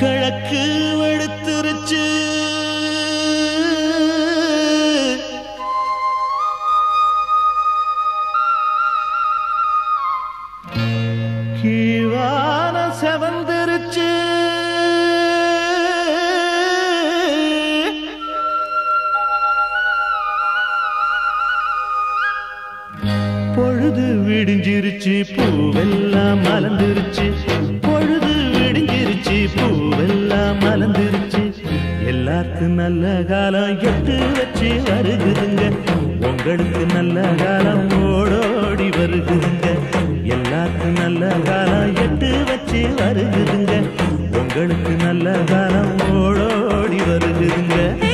கிழக்கு வெடுத்துருச்சு கீழான செவந்திருச்சு. பொழுது விடிஞ்சிருச்சு பூவெல்லாம் மலர்ந்துருச்சு. பூவெல்லாம் மலர்ந்துருச்சு எல்லாருக்கும் நல்ல காலம் எட்டு வச்சு வருகுதுங்க. உங்களுக்கு நல்ல காலம் ஓடோடி வருகுதுங்க. எல்லாருக்கும் நல்ல காலம் எட்டு வச்சு வருகுதுங்க. உங்களுக்கு நல்ல காலம் ஓடோடி வருகுதுங்க.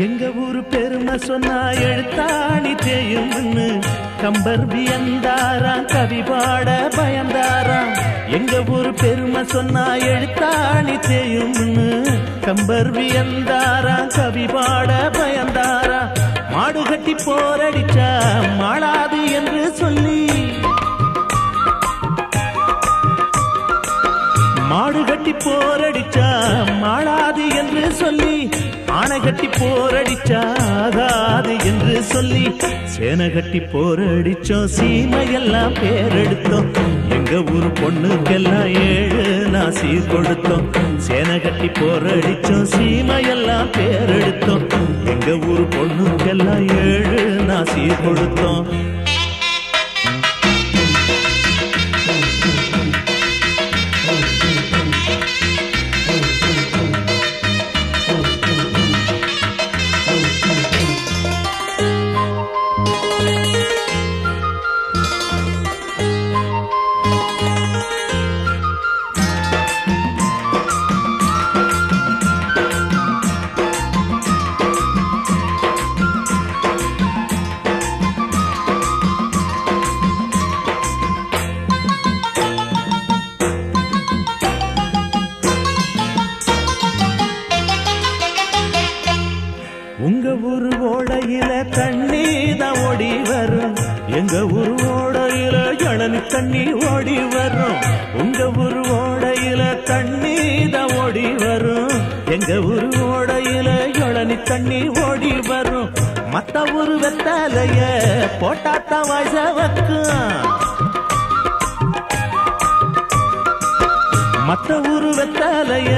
எங்க ஊரு பெருமை சொன்னா எழுத்தாணி தேயும்னு. கம்பர் வியந்தாராம் கவி பாட பயந்தாராம். எங்க ஊரு பெருமை சொன்னா எழுத்தாணி தேயும்னு. கம்பர் வியந்தாராம் கவி பாட பயந்தாராம். மாடு கட்டி போற மாடு கட்டி போரடிச்சா மாளாது என்று சொல்லி ஆணை கட்டி போரடிச்சாகாது என்று சொல்லி சேனை கட்டி போரடிச்சோம் சீமையெல்லாம் பேரெடுத்தோம். எங்க ஊர் பொண்ணுக்கெல்லாம் ஏழு நாசி கொடுத்தோம். சேனை கட்டி போரடிச்சோம் சீமையெல்லாம் பேரெடுத்தோம். எங்க ஊர் பொண்ணுக்கெல்லாம் ஏழு நாசி கொடுத்தோம். ஓடையில தண்ணி தான் ஓடி வரும். எங்க ஊர் ஓடையில இளநி தண்ணி ஓடி வரும். உங்க ஊர் ஓடையில தண்ணி தான் ஓடி வரும். எங்க ஊர் ஓடையில இளநி தண்ணி ஓடி வரும். மத்த ஊரு வெத்தாலைய போட்டாத்தான் வாச வைக்கும் மத்த ஊரு வெத்தாலைய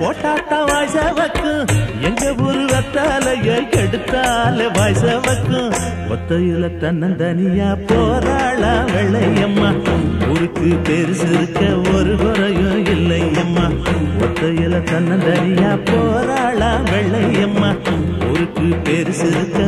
போட்டாத்தான் வாய்சவக்கும் எங்க எடுத்தால வாய்சவக்கும். ஒத்தையில தன்னந்தனியா போராளா வெள்ளையம்மா. ஊருக்கு பெருசு இருக்க ஒரு குறையும் இல்லையம்மா. ஒத்தையில தன்னந்தனியா போராளா வெள்ளையம்மா. ஊருக்கு பெருசு இருக்க